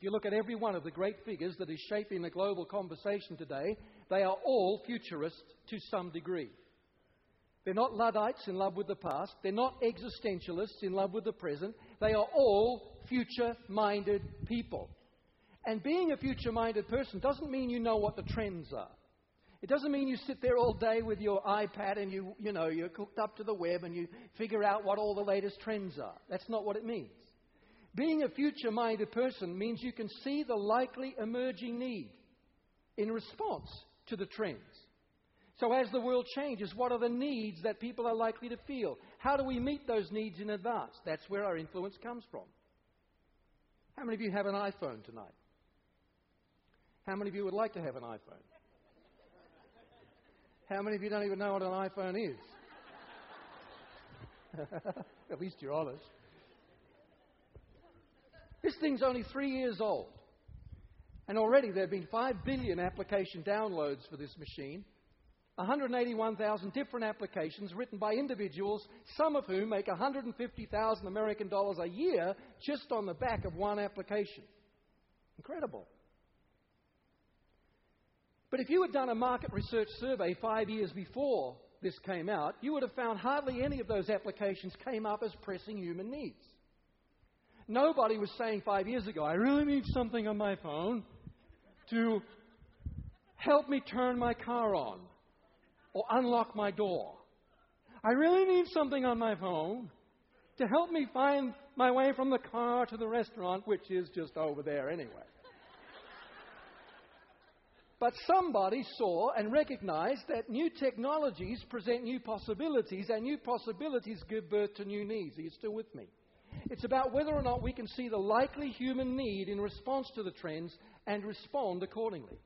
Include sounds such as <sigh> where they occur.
If you look at every one of the great figures that is shaping the global conversation today, they are all futurists to some degree. They're not Luddites in love with the past. They're not existentialists in love with the present. They are all future minded people. And being a future minded person doesn't mean you know what the trends are. It doesn't mean you sit there all day with your iPad and you, you know, you're hooked up to the web and you figure out what all the latest trends are. That's not what it means. Being a future minded person means you can see the likely emerging need in response to the trends. So, as the world changes, what are the needs that people are likely to feel? How do we meet those needs in advance? That's where our influence comes from. How many of you have an iPhone tonight? How many of you would like to have an iPhone? How many of you don't even know what an iPhone is? <laughs> At least you're honest. This thing's only three years old. And already there have been 5 billion application downloads for this machine. 181,000 different applications written by individuals, some of whom make 150,000 American dollars a year just on the back of one application. Incredible. But if you had done a market research survey five years before this came out, you would have found hardly any of those applications came up as pressing human needs. Nobody was saying five years ago, I really need something on my phone to help me turn my car on or unlock my door. I really need something on my phone to help me find my way from the car to the restaurant, which is just over there anyway. But somebody saw and recognized that new technologies present new possibilities, and new possibilities give birth to new needs. Are you still with me? It's about whether or not we can see the likely human need in response to the trends and respond accordingly.